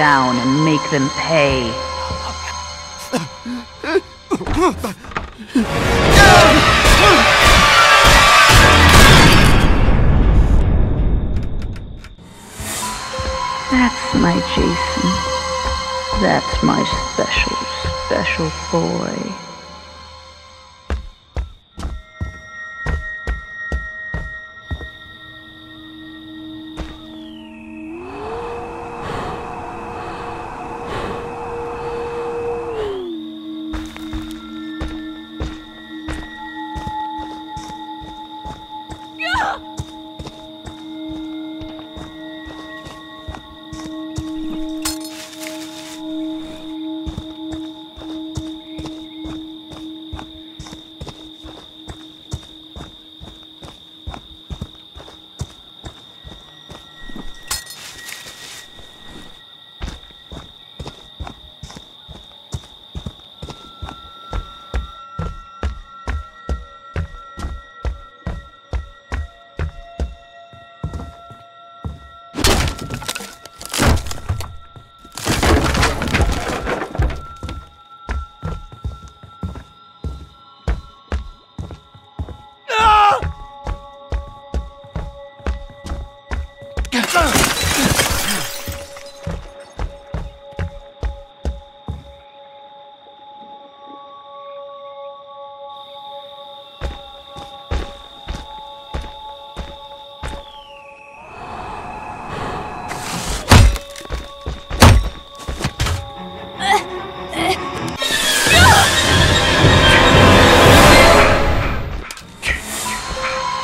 Down and make them pay.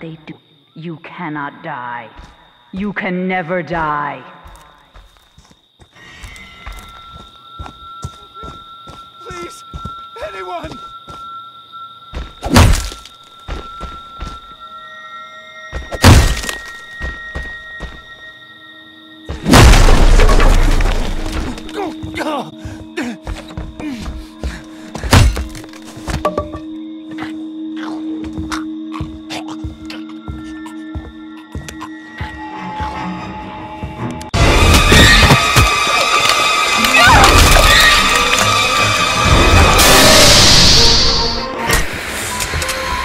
They do, You cannot die. You can never die.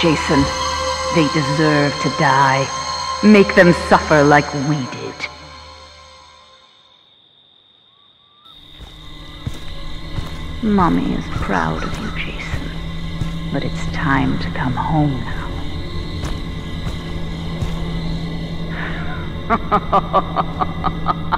Jason. They deserve to die. Make them suffer like we did. Mommy is proud of you, Jason. But it's time to come home now.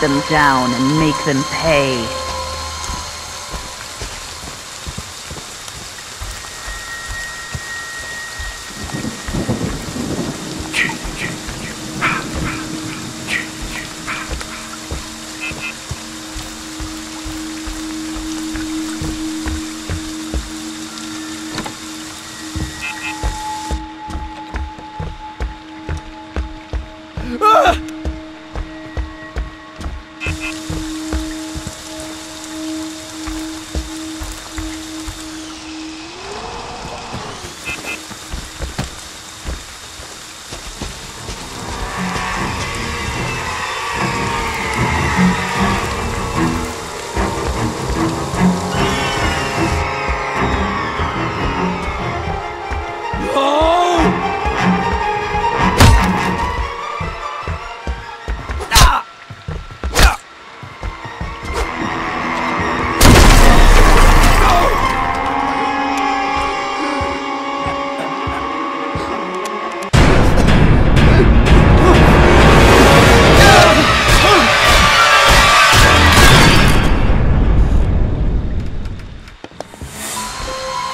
Them down and make them pay.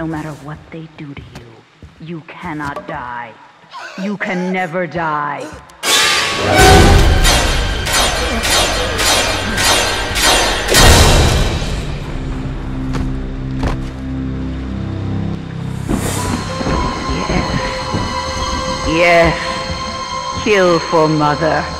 No matter what they do to you, you cannot die. You can never die. Yes. Yes. Kill for mother.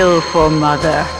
Kill for mother.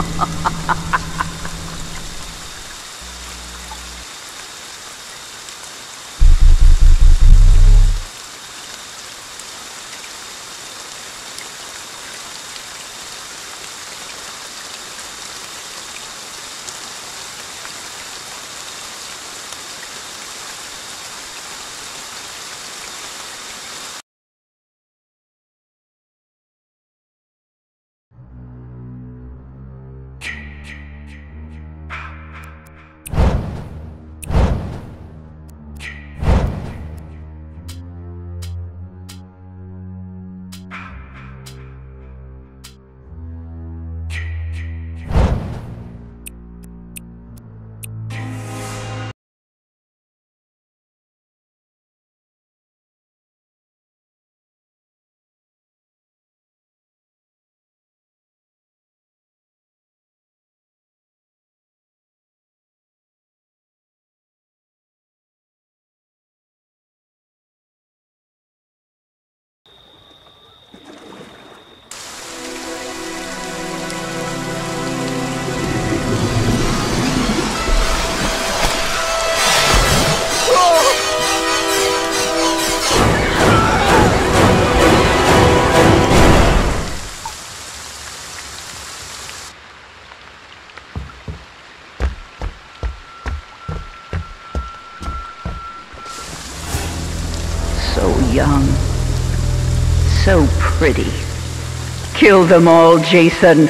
pretty. Kill them all, Jason.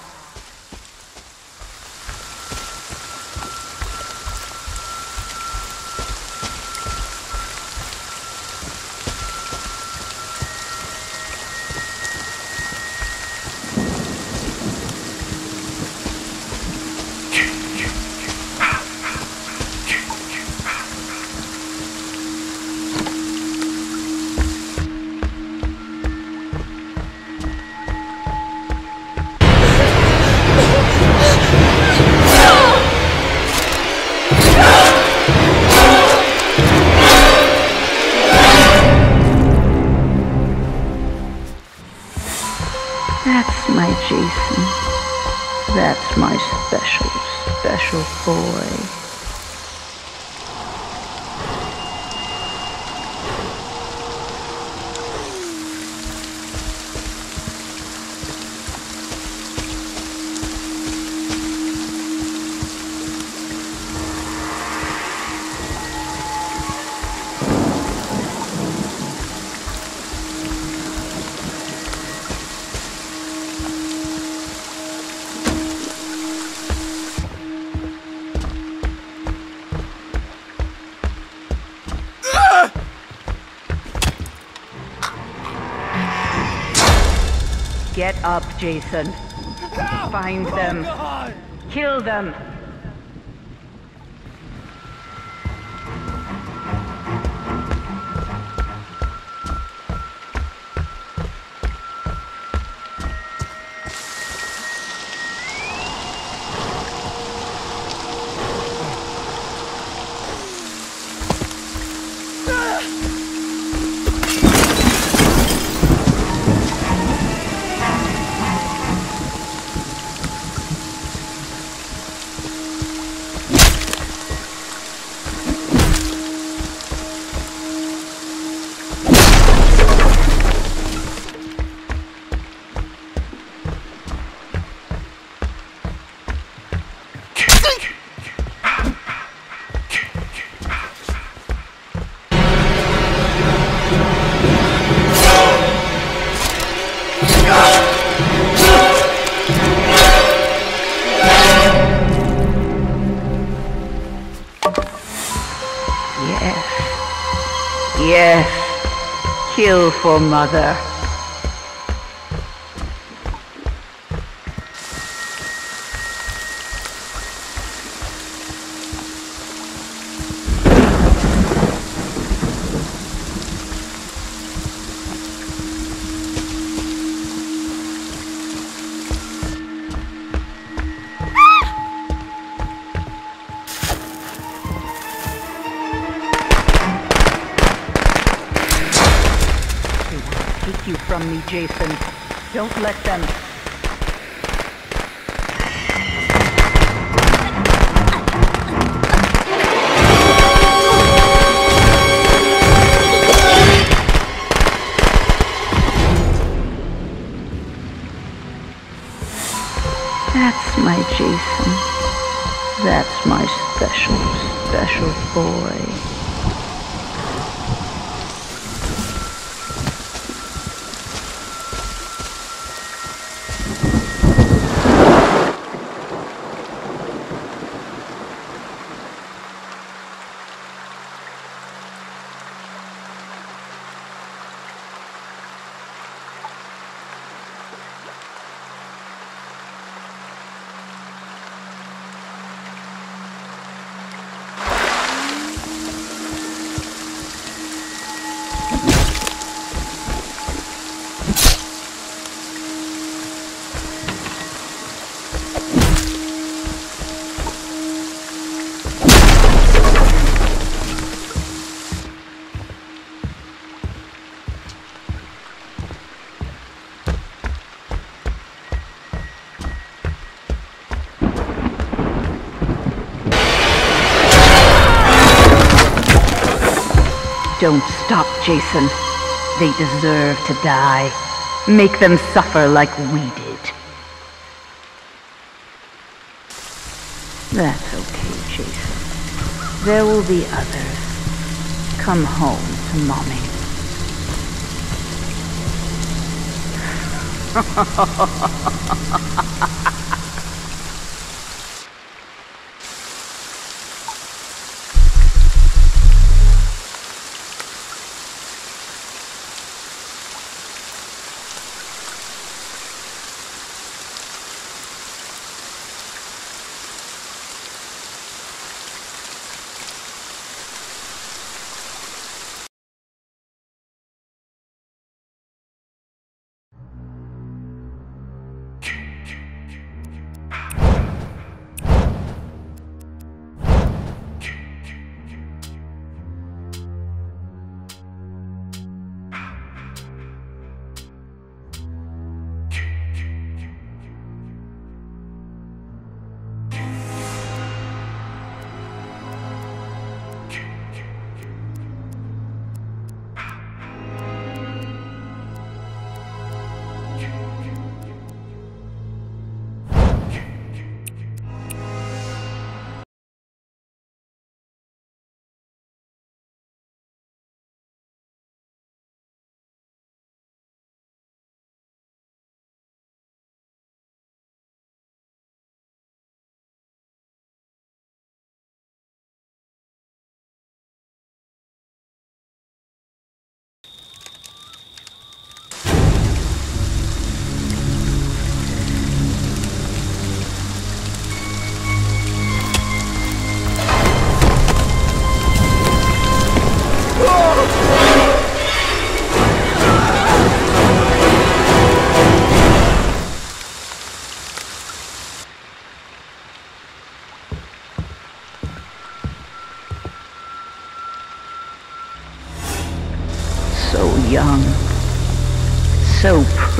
Special, special boy. Jason. Find them. God! Kill them. Kill for mother. Special boy. Jason. They deserve to die. Make them suffer like we did. That's okay, Jason. There will be others. Come home to mommy. So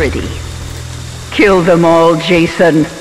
pretty. Kill them all, Jason.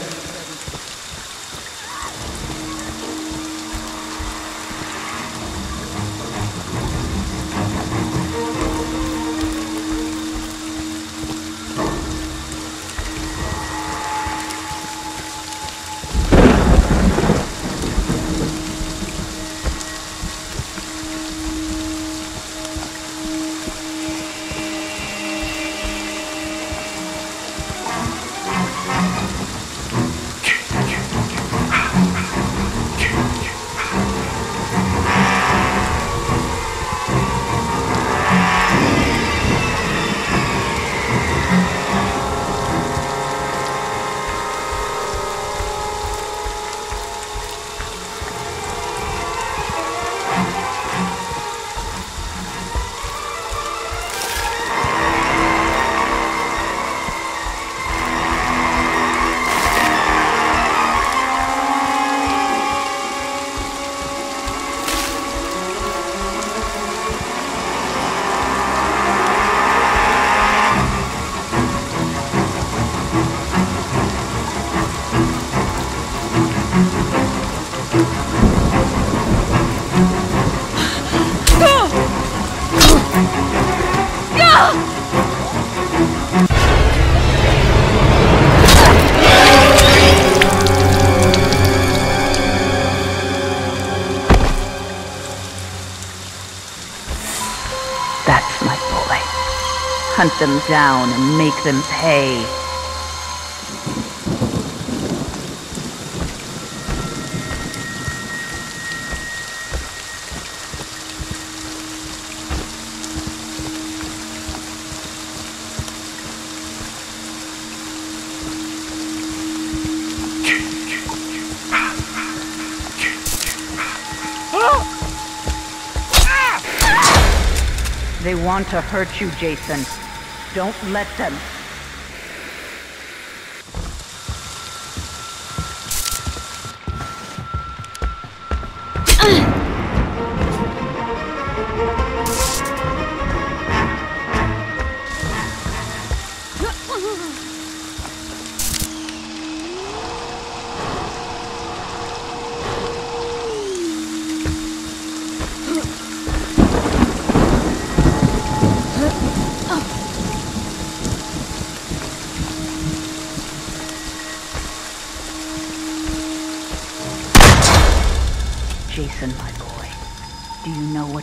Them down and make them pay. They want to hurt you, Jason. Don't let them.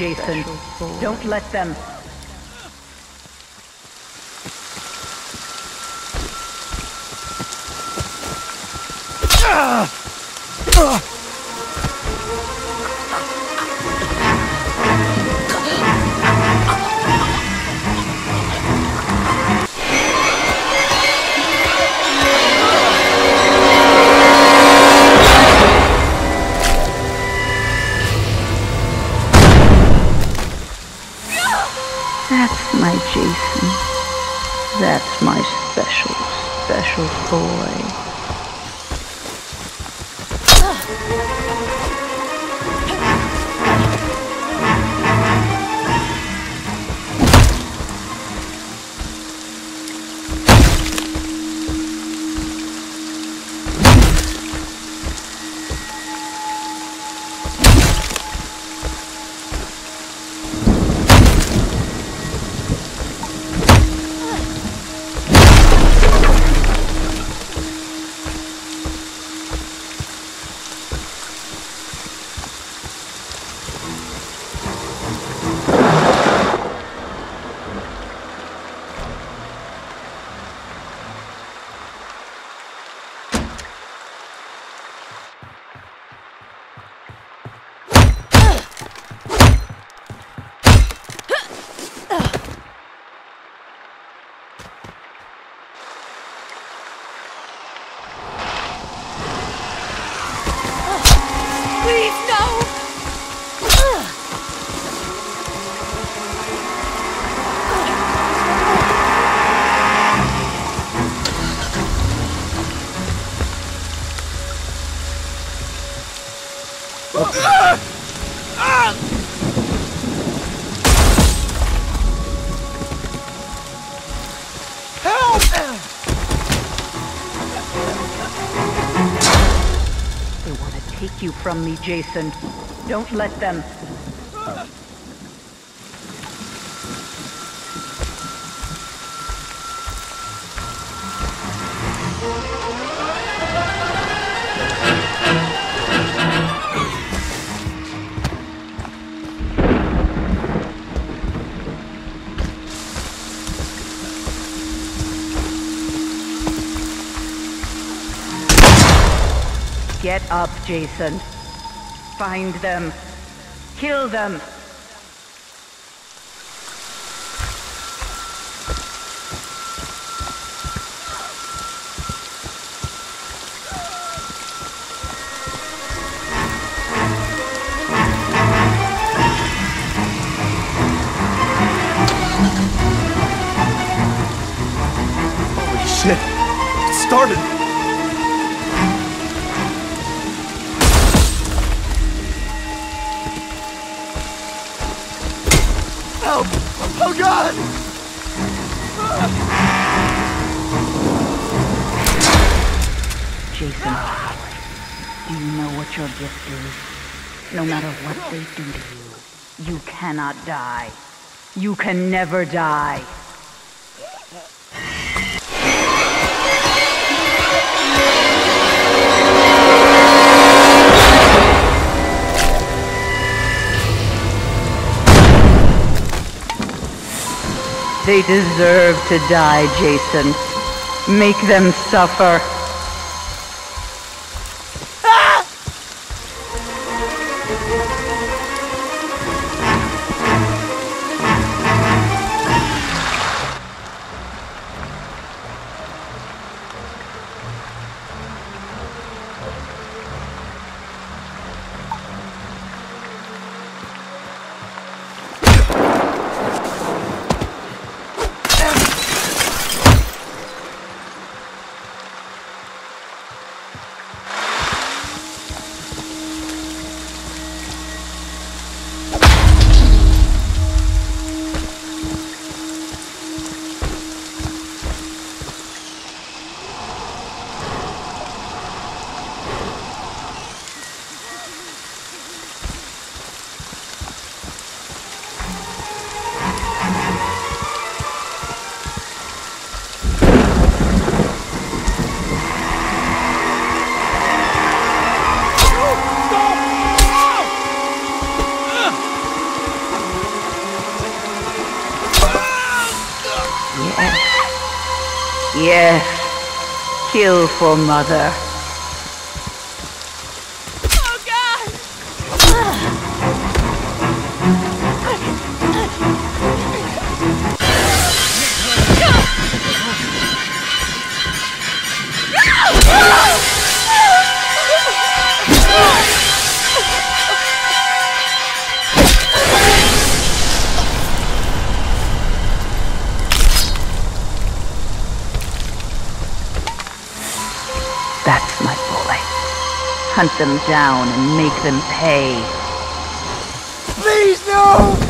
Jason. Don't let them. From me, Jason. Don't let them. Get up, Jason. Find them. Kill them. Holy shit. Started. Bourne, do you know what your gift is? No matter what they do to you, you cannot die. You can never die. They deserve to die, Jason. Make them suffer. Yes. Kill for mother. Hunt them down and make them pay. Please, no!